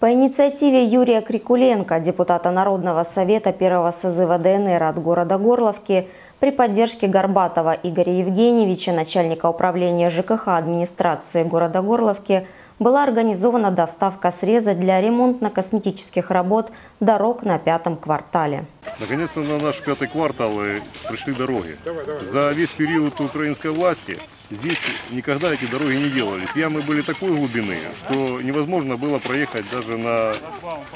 По инициативе Юрия Крикуленко, депутата Народного совета первого созыва ДНР от города Горловки, при поддержке Горбатова Игоря Евгеньевича, начальника управления ЖКХ администрации города Горловки, была организована доставка среза для ремонтно-косметических работ дорог на пятом квартале. Наконец-то на наш пятый квартал э, пришли дороги. За весь период украинской власти здесь никогда эти дороги не делались. Ямы были такой глубины, что невозможно было проехать даже на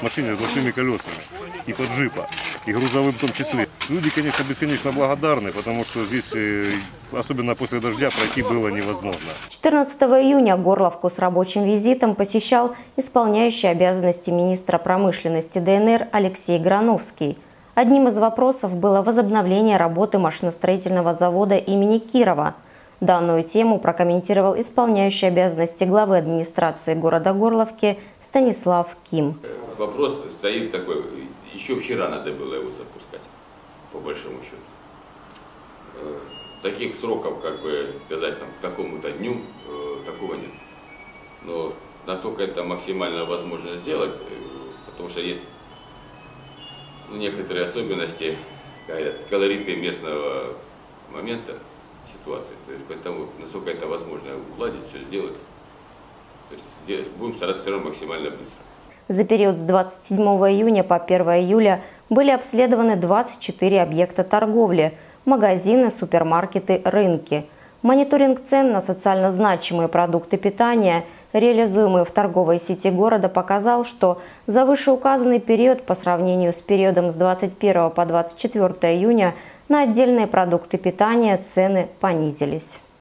машине с большими колесами, типа джипа, и грузовым в том числе. Люди, конечно, бесконечно благодарны, потому что здесь, э, особенно после дождя, пройти было невозможно. 14 июня Горловку с рабочим визитом посещал исполняющий обязанности министра промышленности ДНР Алексей Грановский. Одним из вопросов было возобновление работы машиностроительного завода имени Кирова. Данную тему прокомментировал исполняющий обязанности главы администрации города Горловки Станислав Ким. Вопрос стоит такой, еще вчера надо было его запускать, по большому счету. Э, Таких сроков, как бы сказать, там, к такому-то дню, э, такого нет. Но насколько это максимально возможно сделать, э, потому что есть некоторые особенности, говорят, колориты местного момента, ситуации. То есть, поэтому, насколько это возможно уладить, все сделать. То есть, де- будем стараться все равно максимально быстро. За период с 27 июня по 1 июля были обследованы 24 объекта торговли – магазины, супермаркеты, рынки. Мониторинг цен на социально значимые продукты питания, реализуемые в торговой сети города, показал, что за вышеуказанный период по сравнению с периодом с 21 по 24 июня на отдельные продукты питания цены понизились.